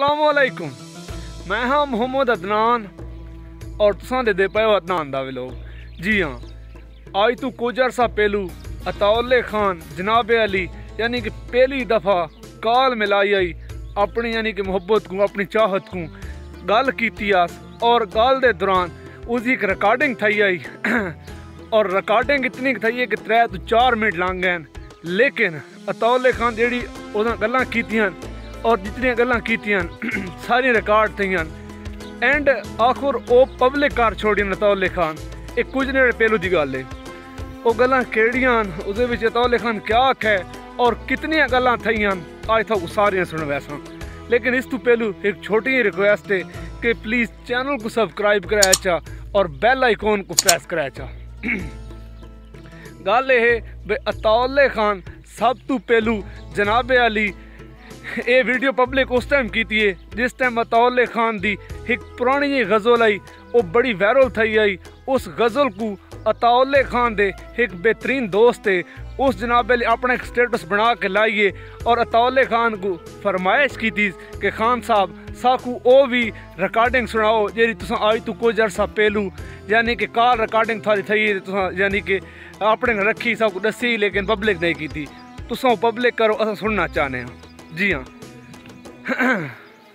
السلام علیکم۔ میں ہاں محمد عدنان اور تساں دے دے پیو عدنان دا ویلوگ جی ہاں آج تو کوجر سا پہلو عطاء خان جناب علی یعنی کہ پہلی دفعہ کال ملائی آئی اپنی یعنی کہ محبت کو اپنی چاہت کو گال کیتی آس اور گال دے دوران اس ایک ریکارڈنگ تھائی آئی۔ اور ریکارڈنگ اتنی تھائی ہے کہ ترے تو چار منٹ لانگ ہیں۔ لیکن عطاء خان جیڑی اس گلاں کیتیاں ਔਰ ਜਿਤਨੀਆਂ ਗੱਲਾਂ ਕੀਤੀਆਂ ਸਾਰੀਆਂ ਰਿਕਾਰਡ ਥਈਆਂ ਐਂਡ ਆਖਰ ਉਹ ਪਬਲਿਕ ਕਾਰ ਛੋੜੀ ਨਤੌਲੇ ਖਾਨ। ਇਹ ਕੁਝ ਨੇ ਪਹਿਲੂ ਦੀ ਗੱਲ ਹੈ ਉਹ ਗੱਲਾਂ ਕਿਹੜੀਆਂ ਉਹਦੇ ਵਿੱਚ ਨਤੌਲੇ ਖਾਨ ਕਿਆ ਆਖੇ ਔਰ ਕਿਤਨੀਆਂ ਗੱਲਾਂ ਥਈਆਂ ਅੱਜ ਤੱਕ ਸਾਰੀਆਂ ਸੁਣ ਸਾਂ ਲੇਕਿਨ ਇਸ ਤੋਂ ਪਹਿਲੂ ਇੱਕ ਛੋਟੀ ਜਿਹੀ ਰਿਕੁਐਸਟ ਹੈ ਕਿ ਪਲੀਜ਼ ਚੈਨਲ ਨੂੰ ਸਬਸਕ੍ਰਾਈਬ ਕਰਾਇਆ ਚਾ ਔਰ ਬੈਲ ਆਈਕਨ ਨੂੰ ਪ੍ਰੈਸ ਕਰਾਇਆ ਚਾ। ਗੱਲ ਇਹ ਬਈ ਅਤੌਲੇ ਖਾਨ ਸਭ ਤੋਂ ਪਹਿਲੂ ਜਨਾਬੇ ਅਲੀ ਇਹ ویڈیو پبلک اس ٹائم ਕੀਤੀ ਹੈ جس ٹائم ਅਤੌਲੇ خان ਦੀ ایک پرانی جی غزل آئی وہ بڑی ਬੜੀ ਵਾਇਰਲ آئی۔ اس غزل کو ਨੂੰ خان ਖਾਨ ایک بہترین دوست ہے۔ اس جناب علی اپنا ایک سٹیٹس بنا کے لائیے اور اطول خان کو فرمائش کی تھی کہ خان صاحب ساکو او بھی ریکارڈنگ سناؤ جی تساں آج تو کچھ عرصہ پہلو یعنی کہ کال ریکارڈنگ تھاری تھئی تساں یعنی کہ اپنے رکھی ساکو دسی لیکن پبلک نہیں کی تھی تساں پبلک کرو، اساں سننا چاہنے ہیں ਜੀ ਹਾਂ।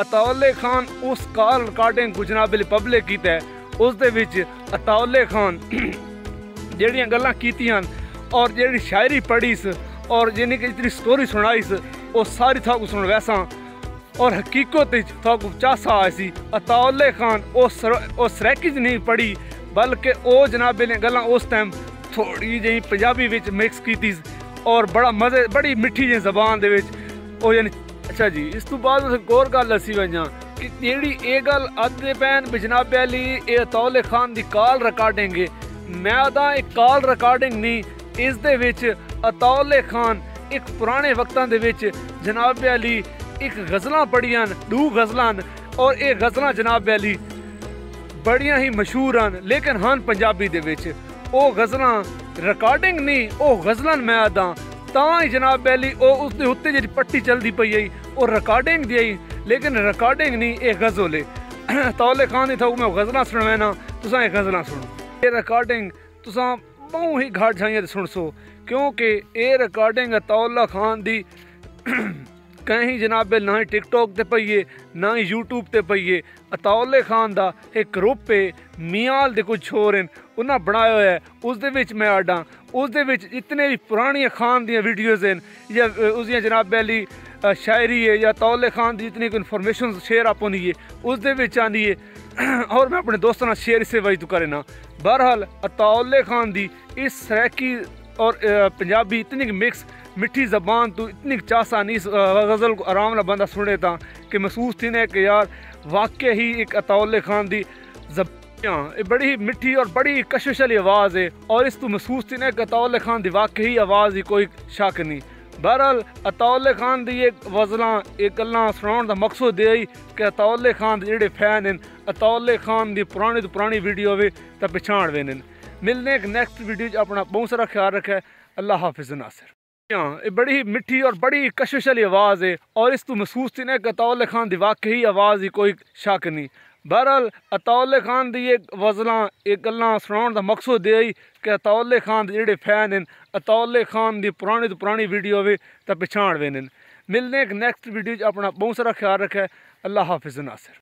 ਅਤੌਲੇ ਖਾਨ ਉਸ ਕਾਲ ਰਿਕਾਰਡਿੰਗ ਗੁਜਨਾਬ ਪਬਲਿਕ ਕੀਤਾ ਉਸ ਦੇ ਵਿੱਚ ਅਤੌਲੇ ਖਾਨ ਜਿਹੜੀਆਂ ਗੱਲਾਂ ਕੀਤੀਆਂ ਔਰ ਜਿਹੜੀ ਸ਼ਾਇਰੀ ਪੜ੍ਹੀ ਸ ਔਰ ਜਿਹਨੇ ਕਿ ਇਤਨੀ ਸਟੋਰੀ ਸੁਣਾਈ ਸ, ਉਹ ਸਾਰੀ ਤੁਹਾਨੂੰ ਸੁਣ ਵੈਸਾ। ਔਰ ਹਕੀਕਤ ਵਿੱਚ ਤੁਹਾਨੂੰ ਚਾਸਾ ਆਇਆ ਸੀ ਅਤੌਲੇ ਖਾਨ ਉਸ ਉਸ ਰੈਕਿਜ ਨਹੀਂ ਪੜ੍ਹੀ, ਬਲਕਿ ਉਹ ਜਨਾਬੇ ਨੇ ਗੱਲਾਂ ਉਸ ਟਾਈਮ ਥੋੜੀ ਜਿਹੀ ਪੰਜਾਬੀ ਵਿੱਚ ਮਿਕਸ ਕੀਤੀ ਸੀ। ਔਰ ਬੜਾ ਮਜ਼ੇ, ਬੜੀ ਮਿੱਠੀ ਜਿਹੀ ਜ਼ਬਾਨ ਦੇ ਵਿੱਚ ਉਹ ਯਾਨੀ ਅੱਛਾ ਜੀ, ਇਸ ਤੋਂ ਬਾਅਦ ਉਸ ਗੌਰ ਗੱਲ ਅਸੀਂ ਵਈਆਂ ਕਿ ਜਿਹੜੀ ਇਹ ਗੱਲ ਅੱਧੇ ਪੈਨ ਬਿਜਨਾਬ ਅਲੀ, ਇਹ ਤੌਲੇ ਖਾਨ ਦੀ ਕਾਲ ਰਿਕਾਰਡਿੰਗ ਹੈ ਮੈਂ ਤਾਂ ਇਹ ਕਾਲ ਰਿਕਾਰਡਿੰਗ ਨਹੀਂ, ਇਸ ਦੇ ਵਿੱਚ ਅਤੌਲੇ ਖਾਨ ਇੱਕ ਪੁਰਾਣੇ ਵਕਤਾਂ ਦੇ ਵਿੱਚ ਜਨਾਬ ਅਲੀ ਇੱਕ ਗਜ਼ਲਾਂ ਪੜੀਆਂ ਦੋ ਗਜ਼ਲਾਂ ਔਰ ਇਹ ਗਜ਼ਲਾਂ ਜਨਾਬ ਅਲੀ ਬੜੀਆਂ ਹੀ ਮਸ਼ਹੂਰ ਹਨ, ਲੇਕਿਨ ਹਨ ਪੰਜਾਬੀ ਦੇ ਵਿੱਚ। ਉਹ ਗਜ਼ਲਾਂ ریکارڈنگ نہیں غزل میں آتا ہوں تا ہی جناب بہلی پٹی چلتی پہ گئی اور ریکارڈنگ دی لیکن ریکارڈنگ نہیں یہ غزل ہے تلا خان کی غزل سن لینا تزل سنو یہ ریکارڈنگ تو بہت ہی گھاٹ جائیں سن سو کیونکہ یہ ریکارڈنگ تولا خان کی ਕਹੀਂ ਜਨਾਬ, ਨਾ ਹੀ ਟਿਕਟੋਕ ਤੇ ਪਈਏ, ਨਾ ਹੀ ਯੂਟਿਊਬ ਤੇ ਪਈਏ। ਅਤਾਉਲੇ ਖਾਨ ਦਾ ਇੱਕ ਗਰੁੱਪ ਹੈ ਮੀਆਲ ਦੇ ਕੁਝ ਹੋਰ ਨੇ ਉਹਨਾਂ ਬਣਾਇਆ ਹੋਇਆ ਉਸ ਦੇ ਵਿੱਚ ਮੈਂ ਆਡਾਂ ਉਸ ਦੇ ਵਿੱਚ ਇਤਨੇ ਵੀ ਪੁਰਾਣੀਆਂ ਖਾਨ ਦੀਆਂ ਵੀਡੀਓਜ਼ ਨੇ ਜਾਂ ਉਸ ਦੀਆਂ ਜਨਾਬ ਅਲੀ ਸ਼ਾਇਰੀ ਹੈ ਜਾਂ ਤੌਲੇ ਖਾਨ ਦੀ ਇਤਨੀ ਕੁ ਇਨਫੋਰਮੇਸ਼ਨ ਸ਼ੇਅਰ ਆਪੋ ਨਹੀਂ ਹੈ। ਉਸ ਦੇ ਵਿੱਚ ਆਂਦੀ ਹੈ। ਔਰ ਮੈਂ ਆਪਣੇ ਦੋਸਤਾਂ ਨਾਲ ਸ਼ੇਅਰ ਇਸੇ ਵਜ੍ਹਾ ਤੋਂ ਕਰਨਾ ਬਹਰਹਾਲ ਅਤੌਲੇ ਖਾਨ ਦੀ ਇਸ ਸਹਿਕੀ اور پنجابی اتنی مکس، مٹھی زبان تو اتنی چاسا چاسانی غزل کو آرام نہ بندہ سنے تھا کہ محسوس تھی نے کہ یار واقع ہی ایک عطاء خان دی زبیاں بڑی ہی مٹھی اور بڑی کشش والی آواز ہے اور اس تو محسوس تھی نے کہ عطاء خان دی ہی آواز ہی کوئی شک نہیں۔ بہرحال عطاء خان دی یہ غزلاں یہ گلاں سناؤن دا مقصد یہ کہ عطاء خان دے جڑے فین ہیں عطاء خان دی پرانی تو پرانی ویڈیو وے تا پچھاڑ وے ملنے ایک نیکسٹ ویڈیو اپنا بہت سارا خیال رکھے اللہ حافظ ناصر یہ بڑی مٹھی اور بڑی کشش والی آواز ہے اور اس تو محسوس تھی نا کہ عطاء خان دی واقعی آواز ہی کوئی شک نہیں بہرحال عطاء خان دی ایک غزلاں ایک گلاں سناؤن دا مقصد یہ کہ عطاء خان دی جڑے فین ہیں عطاء خان دی پرانی تو پرانی ویڈیو ہوئے تا پچھاڑ وین ملنے ایک نیکسٹ ویڈیو اپنا بہت سارا خیال رکھے اللہ حافظ ناصر